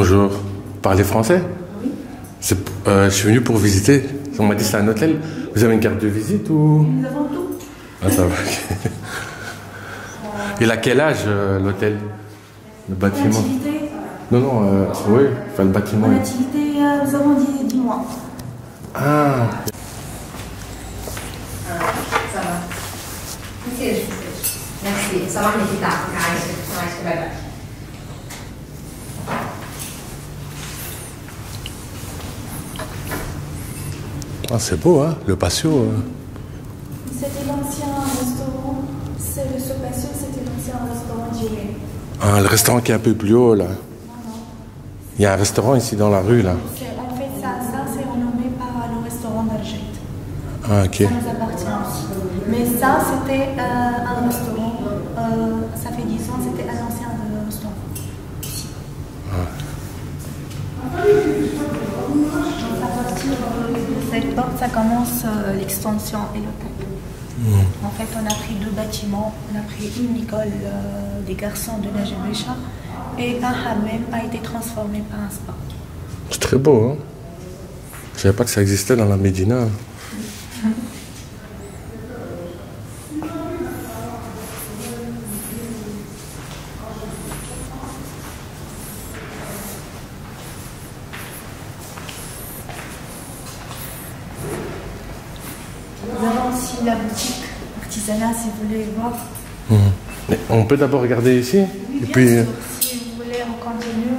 Bonjour. Parlez français Oui. je suis venu pour visiter. On m'a dit c'est un hôtel. Vous avez une carte de visite ou? Nous avons tout. Ah, ça va. Il a quel âge euh, l'hôtel? Le bâtiment L'activité Non, non, euh, oui, enfin le bâtiment. L'activité, euh, nous avons 10, 10 mois. Ah, Ça va. Merci, merci. Ça va, Nikita? Nice, nice, bye bye. Ah, c'est beau, hein, le patio. euh. C'était l'ancien restaurant. C'est le ce patio, c'était l'ancien restaurant. Ah, le restaurant qui est un peu plus haut, là. Il y a un restaurant ici dans la rue, là. En fait, ça, ça c'est renommé par le restaurant d'Alger. Ah, ok. Ça nous appartient aussi. Mais ça, c'était euh, un restaurant. euh, ça fait 10 ans, c'était un ancien restaurant. Partir porte, ça commence euh, l'extension et l'hôtel. En fait, on a pris deux bâtiments. On a pris une école euh, des garçons de la Jebécha et un hammam a été transformé par un spa. C'est très beau, hein. Je savais pas que ça existait dans la Médina avons aussi la boutique artisanat si vous voulez voir. Mais on peut d'abord regarder ici. Oui, et puis, si vous voulez, on continue.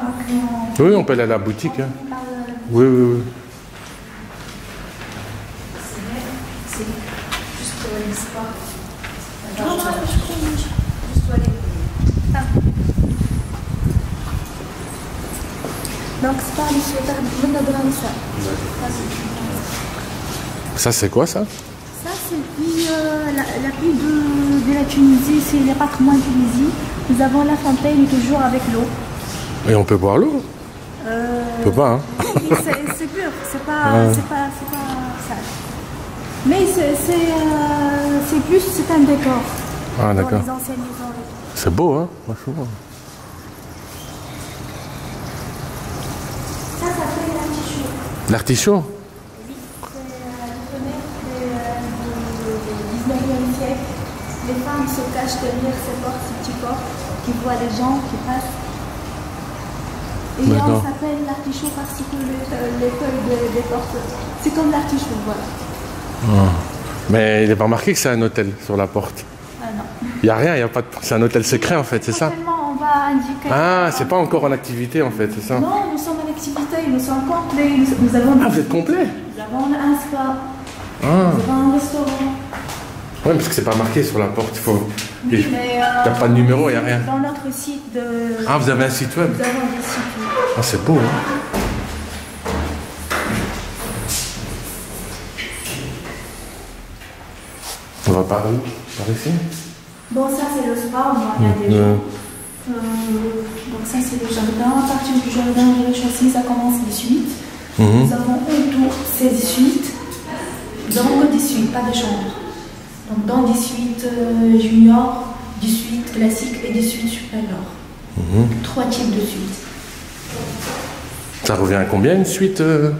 Oui, on peut aller à la boutique. Hein. Oui, oui, oui. Donc, c'est Ça, c'est quoi ça? Ça, c'est la, la de de la Tunisie, c'est les patrimoines Tunisie. Nous avons la fontaine toujours avec l'eau. Et on peut boire l'eau Euh, On peut pas, hein c'est pur, c'est pas, c'est pas, pas sale. Mais c'est euh, plus, c'est un décor. Ah, d'accord. C'est beau, hein franchement. Ça, ça s'appelle l'artichaut. L'artichaut? Les femmes se cachent derrière ces portes, ces petits portes, qui voient les gens qui passent. Et on D'accord. s'appelle l'artichaut parce que les, euh, les feuilles des, des portes, c'est comme l'artichaut, voilà. Mais il n'est pas marqué que c'est un hôtel sur la porte. Ah non. Il n'y a rien, il y a pas de... c'est un hôtel secret en fait, c'est ça? On va indiquer. Ah, c'est pas encore en activité en fait, c'est ça? Non, nous sommes en activité, nous sommes complets. Nous, nous avons, Ah, vous êtes complet? Nous avons un spa, Ah, nous avons un restaurant. Ouais, parce que c'est pas marqué sur la porte, il faut... Il Mais, n'y a pas de numéro, il n'y a rien. Dans notre site de. Ah, vous avez un site web Nous avons oui. Ah, c'est beau, hein On va par où? Par ici? Bon, ça c'est le spa, on va regarder. Ouais. Euh, donc ça c'est le jardin. À partir du jardin, du rez-de-chaussée, ça commence les suites. Mhm. Nous avons autour 16 suites. Nous avons que des suites, pas de chambres. Donc dans des suites euh, juniors, des suites classiques et des suites supérieures. Mhm. Trois types de suites. Ça revient à combien une suite euh,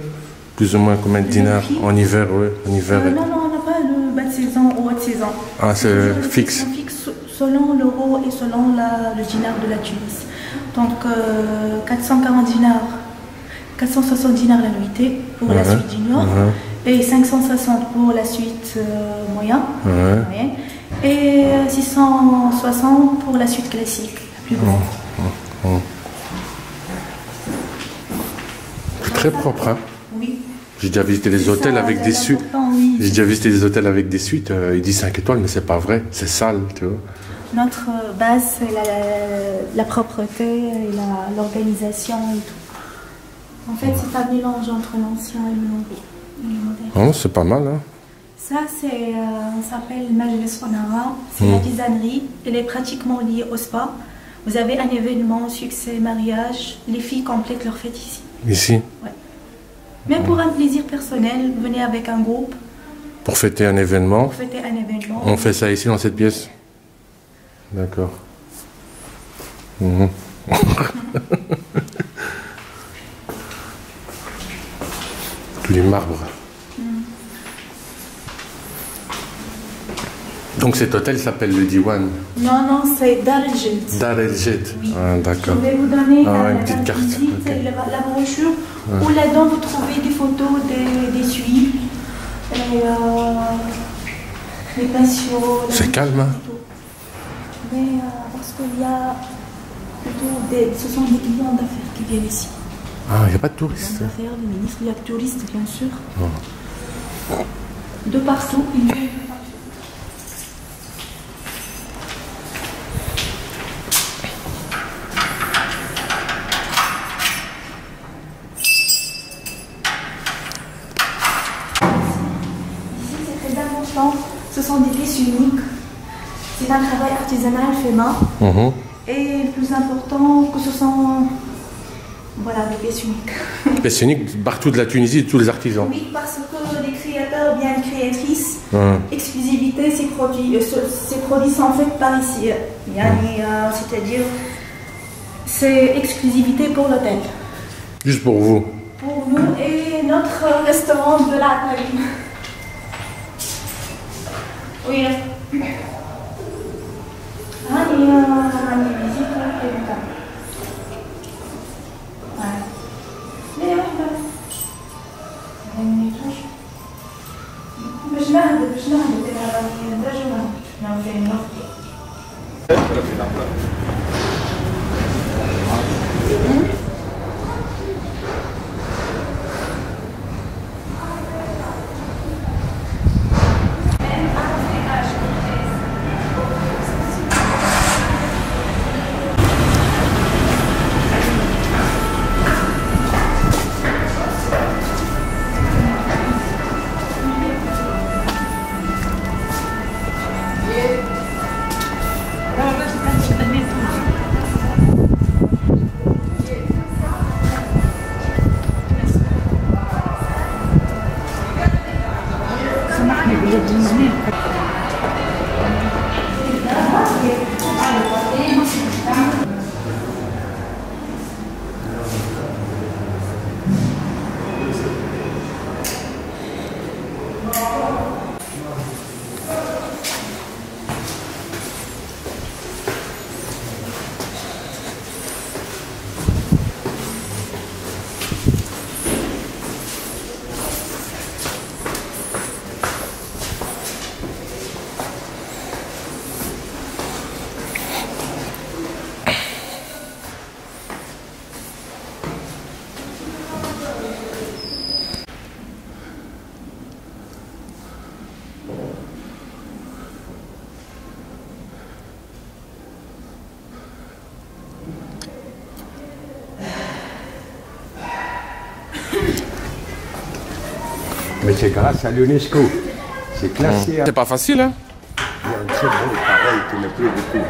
Plus ou moins combien de dinars En hiver, oui, en hiver. Euh, non, non, on n'a pas de bas de saison ou haut de saison. Ah, c'est fixe. fixes selon l'euro et selon la- le dinar de la Tunis. Donc euh, 440 dinars, 460 dinars la nuitée pour la Mhm, suite junior mhm. Et 560 pour la suite euh, moyen, Ouais. et euh, 660 pour la suite classique, la plus grande. Très propre, hein Oui. J'ai déjà visité des hôtels Ça, avec des suites. oui. J'ai déjà visité des hôtels avec des suites. euh, ils disent 5 étoiles, mais c'est pas vrai. C'est sale, tu vois. Notre euh, base, c'est la, la propreté l'organisation et tout. En fait, c'est un mélange entre l'ancien et le nouveau. Oh, c'est pas mal, hein Ça, c'est, euh, s'appelle Majlis Onara. C'est la tisanerie. Elle est pratiquement liée au spa. Vous avez un événement, succès, mariage. Les filles complètent leur fête ici. Ici, Même pour un plaisir personnel, venez avec un groupe pour fêter un événement? pour fêter un événement. On fait ça ici dans cette pièce? D'accord. Mhm. Tous les marbres. Donc cet hôtel s'appelle le Diwan. Non, non, c'est Dar el. Dar el Jid. Ah, Je d'accord. vais vous donner Ah, la, une la petite carte, visite, la, la brochure où là-dedans vous trouvez des photos des, des suites, et, euh, les patients. la C'est calme, hein. Mais euh, parce qu'il y a plutôt des, ce sont des clients d'affaires qui viennent ici. Ah, il n'y a pas de touristes. Les ministres, il y a des touristes bien sûr. De partout, ils viennent de partout. Ici, c'est très important. Ce sont des pièces uniques. C'est un travail artisanal fait main. Mhm. Et le plus important, que ce sont voilà, des pièces uniques. Mais c'est unique partout de la Tunisie, de tous les artisans. Oui, parce que les créateurs ou bien les créatrices, Hum. exclusivité, ces produits, euh, ce- ces produits sont faits par ici. Yani, euh, C'est-à-dire, c'est exclusivité pour l'hôtel. Juste pour vous. Pour nous et notre restaurant de la Taline. Oui. Ah, et euh, c'est grâce à l'UNESCO. C'est classé à C'est pas facile, hein Il y a un très beau pareil qui ne plus beaucoup.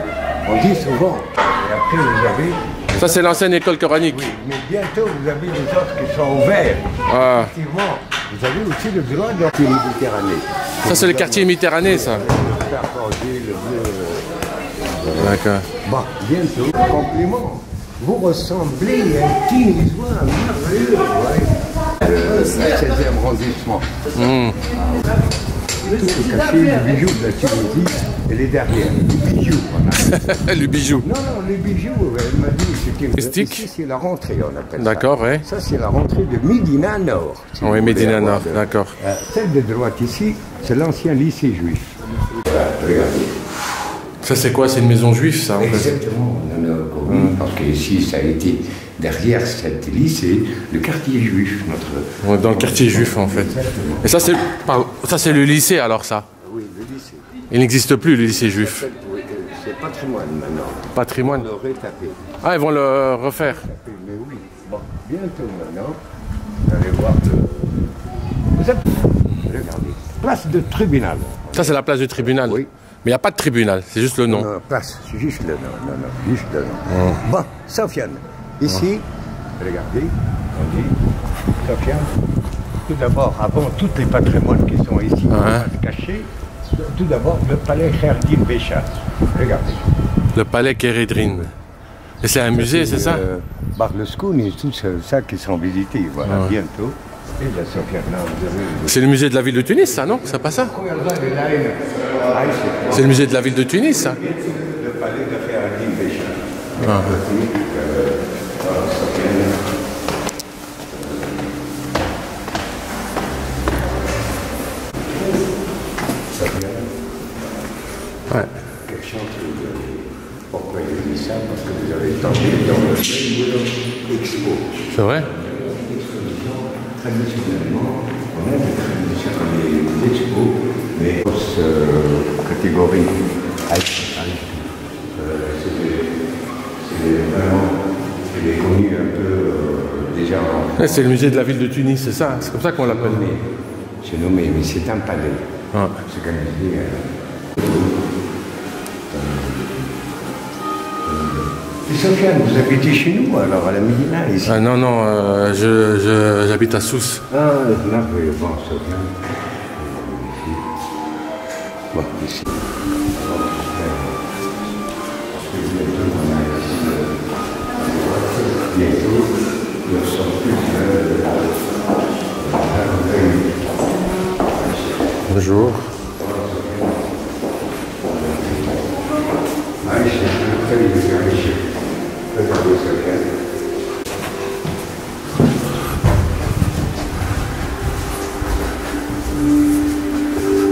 On dit souvent, et après vous avez, Ça, c'est l'ancienne école coranique. mais bientôt vous avez les autres qui sont ouverts. Ah. Effectivement, vous avez aussi le droit de Méditerranée. Ça, c'est le quartier Méditerranée, ça. Le Carpentier, le bleu. D'accord. Bon, bientôt, compliment. Vous ressemblez à un Tunisois merveilleux. Ouais. Le 16e arrondissement. Tout est caché, le bijou de la Tunisie, elle est derrière. Le bijou, le bijou. Non, non, les bijoux, elle m'a dit, c'est une... C'est la rentrée, on appelle ça. D'accord, ouais. Ça, c'est la rentrée de Médina Nord. si Oui, Médina avoir Nord, d'accord. Euh, celle de droite ici, c'est l'ancien lycée juif. regardez. Ça, c'est quoi? C'est une maison juive, ça en fait? Exactement, on en a connu, parce qu'ici, ça a été, derrière cet lycée, le quartier juif, notre... Dans le quartier juif, en fait. Et ça, c'est par- ça, c'est le lycée, alors, ça Oui, le lycée. Il n'existe plus, le lycée juif. Euh, C'est patrimoine maintenant. Patrimoine. On l'aurait tapé. Ah, ils vont le refaire. Mais oui, bon, bientôt maintenant, vous allez voir que... Vous êtes... Regardez, place de tribunal. Ça, c'est la place du tribunal. Oui. Mais il n'y a pas de tribunal, c'est juste le nom. Non, place, c'est juste le nom, non, non, juste le nom. Bon, Sofiane, ici, regardez, on dit, Sofiane, tout d'abord, avant tous les patrimoines qui sont ici, Ouais. cachés, tout d'abord le palais Kherdin Béchat. Regardez. Le palais Kérédrine. Et c'est un musée, c'est ça? euh, Barlescoun et tout ça, ça qui sont visités, voilà, bientôt. C'est le musée de la ville de Tunis, ça, non? C'est pas ça? C'est le musée de la ville de Tunis, ça Le palais de Bécha. Ouais. Vous avez. Pourquoi ça Parce que vous avez tombé dans le même expo. C'est vrai? Traditionnellement, on a des traditions les expos, mais grosse euh, catégorie. Euh, c'est c'est vraiment il est connu un peu euh, déjà en Ouais, C'est le musée de la ville de Tunis, c'est ça C'est comme ça qu'on l'appelle. C'est nommé, mais c'est un palais. Ouais. C'est comme je dis. euh, euh, Sofiane, vous habitez chez nous alors à la Médina ici Ah non, non, euh, j'habite à Sousse. Ah, là, oui, bon, Sofiane. Bon, ici. Bientôt, on a ici, euh, bientôt, nous sommes Regardez, Sofiane.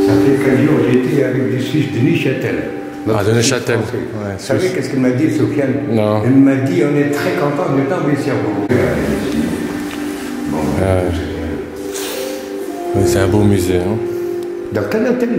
Ça fait qu'un jour, j'étais avec des Suisses de Neuchâtel. Ah, de Neuchâtel. Ouais, Vous savez qu'est-ce qu'elle m'a dit, Sofiane Non. Elle m'a dit, on est très content de vous. Bon. Oui, c'est un beau musée. Hein. Dans quel hôtel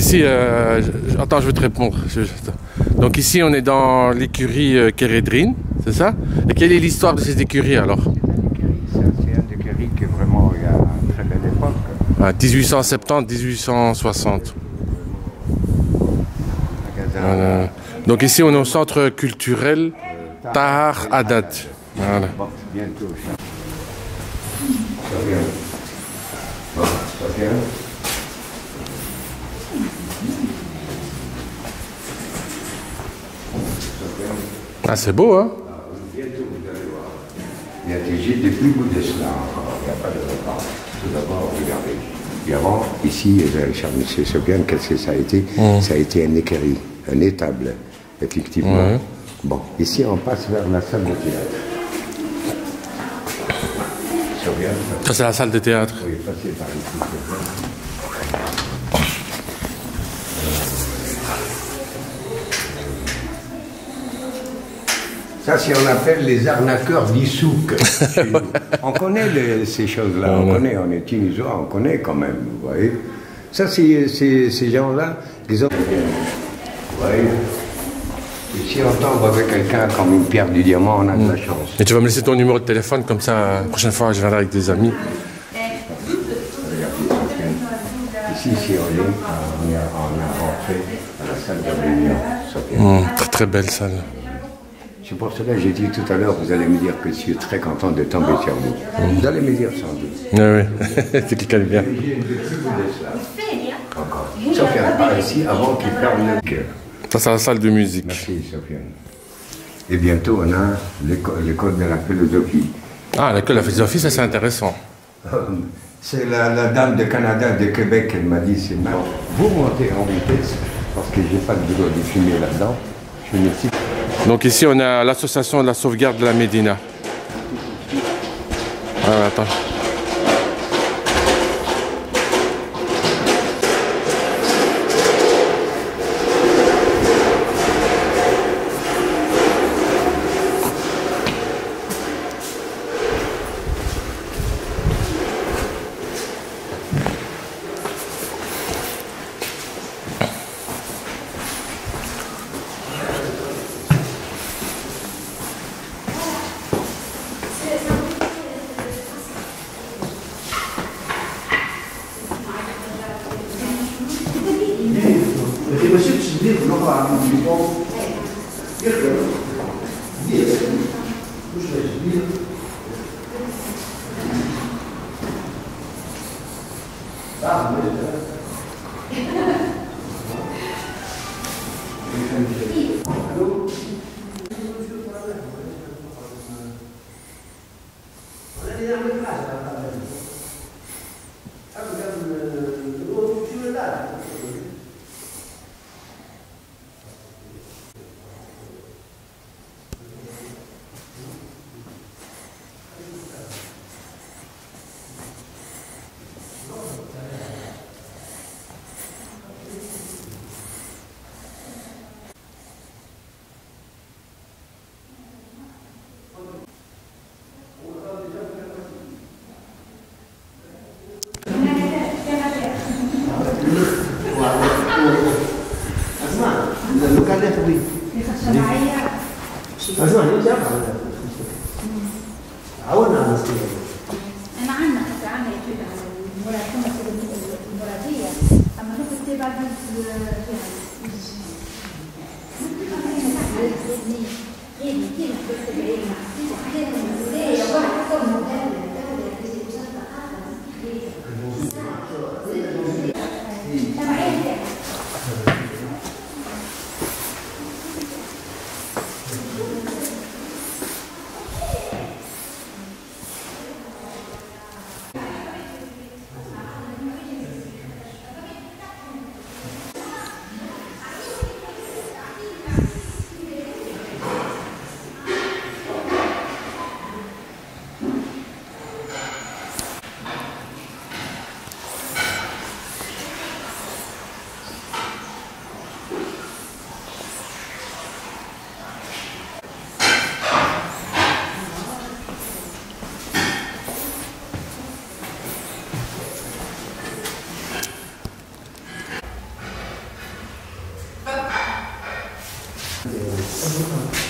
ici, euh, attends, je vais te répondre. Donc ici, on est dans l'écurie euh, Kérédrine, c'est ça? Et quelle est l'histoire de ces écuries alors? C'est c'est un des queries qui est vraiment il y a une très belle époque. Ah, 1870-1860. Magasin Voilà. Donc ici, on est au centre culturel Tahar Haddad. Voilà. Bon, bientôt. ça. Sofiane. Bon, Sofiane. Sofiane. Ah, c'est beau, hein Bientôt, vous allez voir. Il y a des gîtes des plus beaux de cela encore. Il n'y a pas de repas. Tout d'abord, regardez. Et avant, ici, cher monsieur Sofiane, qu'est-ce que ça a été Ça a été un écurie, un étable, effectivement. Bon, ici, on passe vers la salle de théâtre. Ça, c'est la salle de théâtre. oui, passez par ici. Ça, c'est on appelle les arnaqueurs d'Issouk. on connaît les- ces choses-là, on connaît, on est Tunisois, on connaît quand même, vous voyez. Ça, c'est ces gens-là, ils ont... Vous voyez Et si on tombe avec quelqu'un comme une pierre du diamant, on a de la chance. Et tu vas me laisser ton numéro de téléphone, comme ça, la prochaine fois, je viendrai avec des amis. Ici, si on est, on rentré à la salle de réunion. Hum, très très belle salle. C'est pour cela que j'ai dit tout à l'heure, vous allez me dire que je suis très content de tomber sur vous. Vous allez me dire sans doute. Oui, oui. c'est quelqu'un de bien. J'ai depuis de cela. Encore. Sofiane, par ici avant qu'il perde le cœur. Ça, c'est la salle de musique. Merci, Sofiane. Et bientôt, on a l'école de la philosophie. Ah, l'école de la philosophie, ça, c'est intéressant. C'est la, la dame de Canada, de Québec, elle m'a dit, c'est marrant. Vous montez en vitesse, parce que j'ai pas de droit de fumer là-dedans. Je suis Donc ici, on a l'association de la sauvegarde de la Médina. Ah. مش Gracias. よろしくお願いします。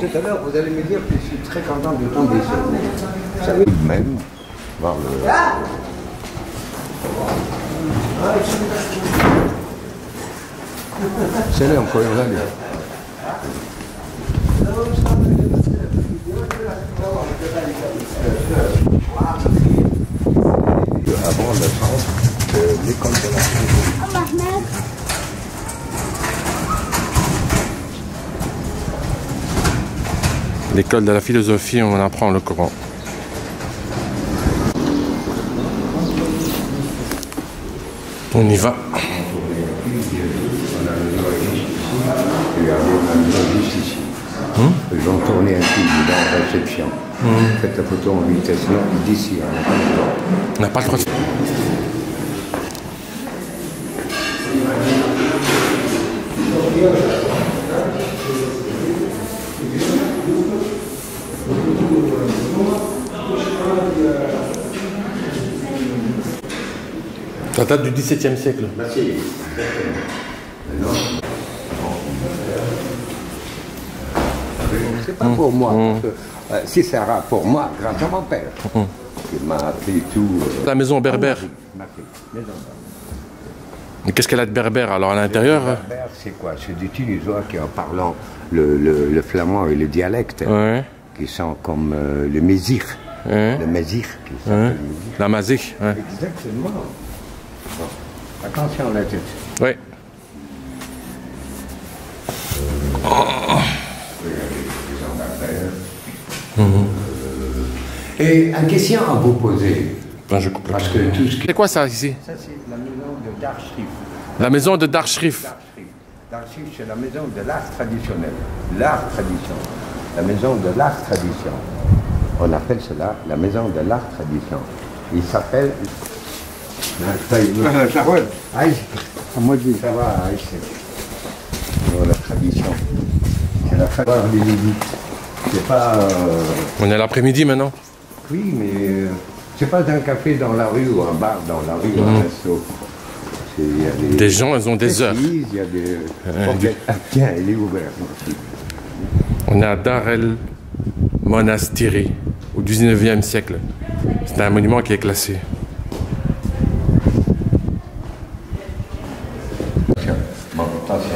Tout à l'heure, vous allez me dire que je suis très content de tomber sur vous. Vous savez, même, voir le... C'est là, encore une allée. Avant centre de l'école de la L'école de la philosophie, on apprend le Coran. On y va. Il y avait un maison juste ici. Ils ont tourné un film dans la réception. Faites la photo en vitesse, non, d'ici, on n'a pas le temps. On n'a pas le droit de... Ça date du XVIIe siècle. Merci. C'est pas pour moi. parce que, euh, si ça sera pour moi, grâce à mon père, qui m'a appris tout. euh, La maison berbère. Mais qu'est-ce qu'elle a de berbère alors à l'intérieur berbère, c'est quoi? C'est des Tunisois qui, en parlant le, le- le flamand et le dialecte, Ouais. qui sont comme euh, le mésir. Ouais. Le mésir, qui s'appelle Ouais. le mésir. La. Ouais. Exactement. Attention la tête. Ouais. Et une question à vous poser, Ben, je coupe le parce que tout ce qui... C'est quoi ça ici? Ça, c'est la maison de Darschrif. La maison de. Darschrif. Darschrif, c'est la maison de l'art traditionnel. L'art tradition. La maison de l'art tradition. On appelle cela la maison de l'art tradition. Il s'appelle... Voilà, la. C'est pas. euh, On est à l'après-midi maintenant. Oui, mais euh, c'est pas un café dans la rue ou un bar dans la rue ou un resto. A des, Des gens, ils ont des heures. Il y a des. Bon, ah, tiens, il est ouvert. aussi. On est à Dar el Monastiri, au 19e siècle. C'est un monument qui est classé. Bon, attention,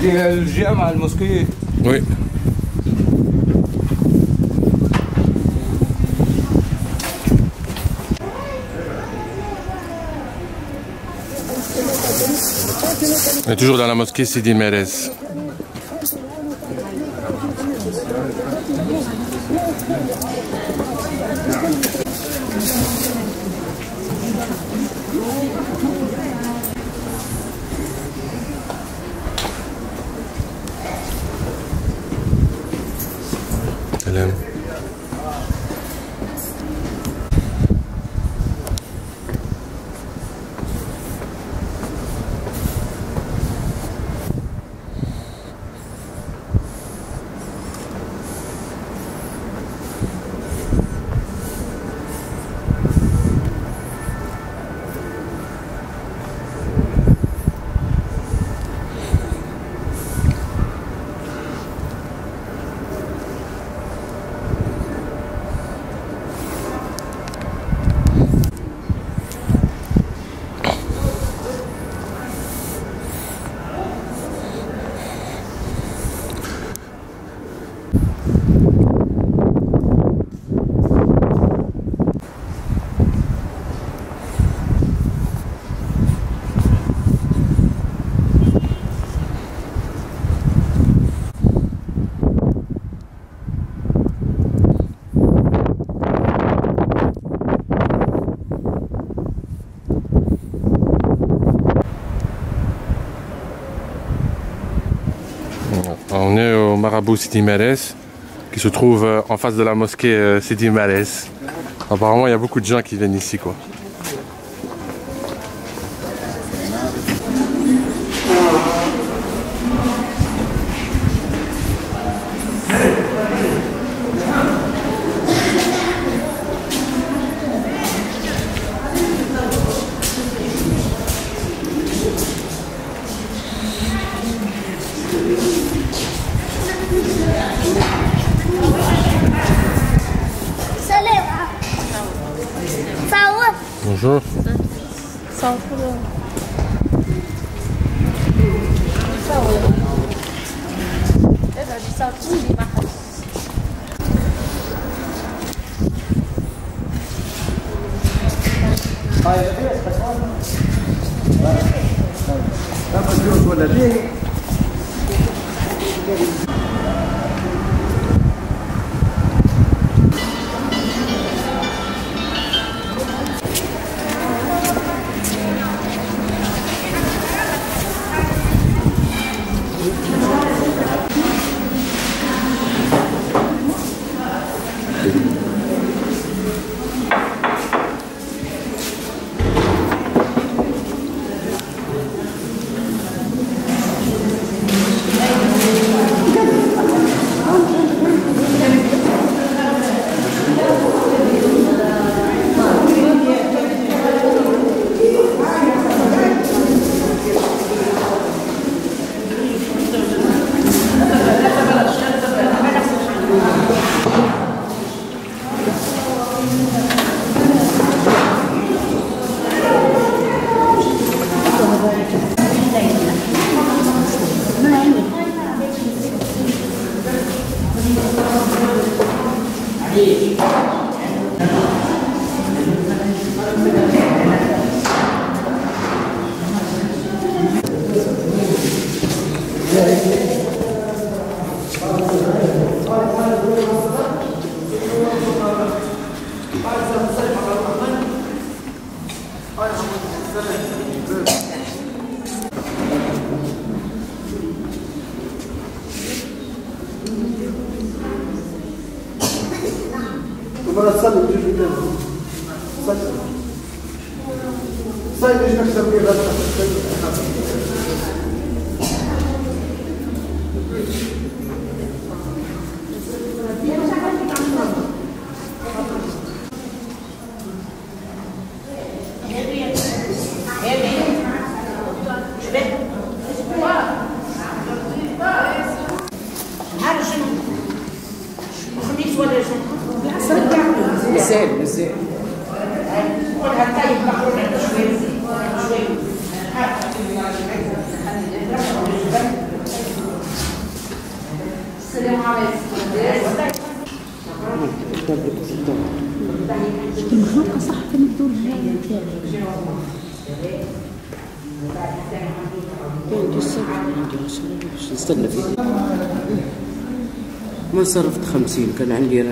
دي الجامعة الموسكية Oui. On est toujours dans la mosquée Sidi Merez. Sidi qui se trouve euh, en face de la mosquée euh, Sidi Merez. Apparemment, il y a beaucoup de gens qui viennent ici, quoi. To mora sad u križu dnevno. Sad je. Sad je nešto što mi je. صرفت خمسين كان عندي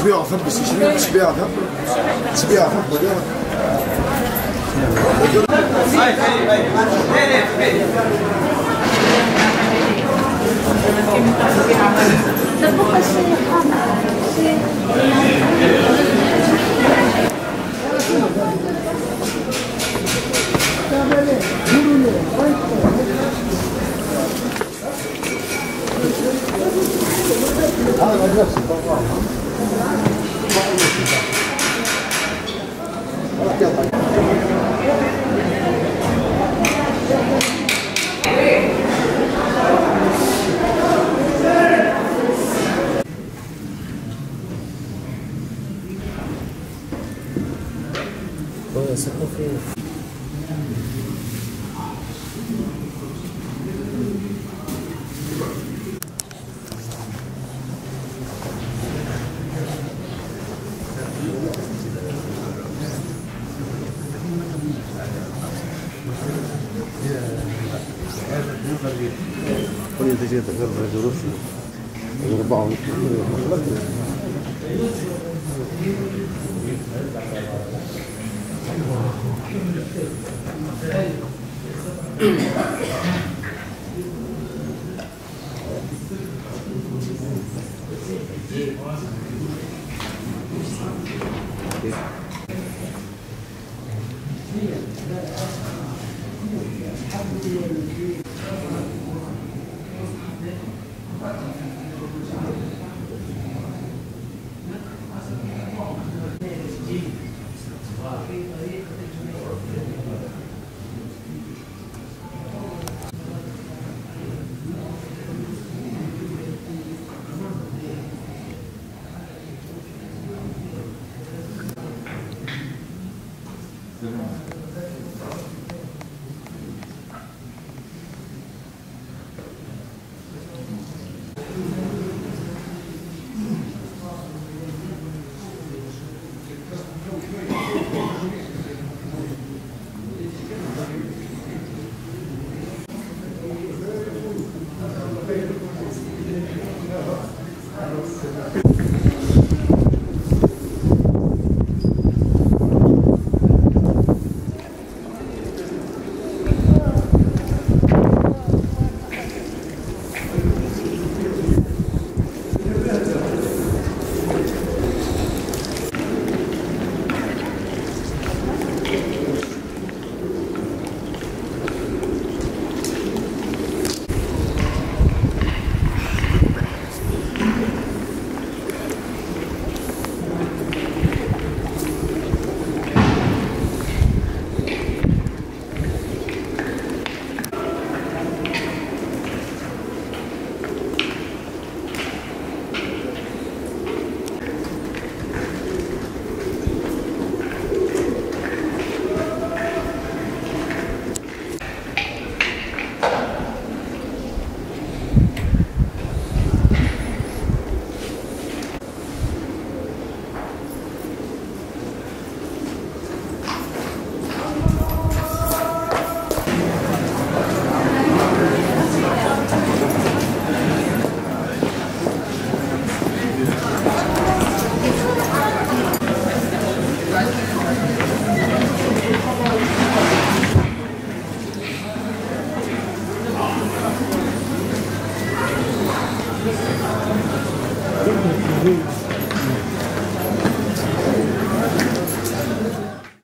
مش بيعرف البس مش بيعرف مش بيعرف Ah, la glace, c'est pas grave. Boa, essa confia. تجي تقرر ظروف أربعة Thank Amen.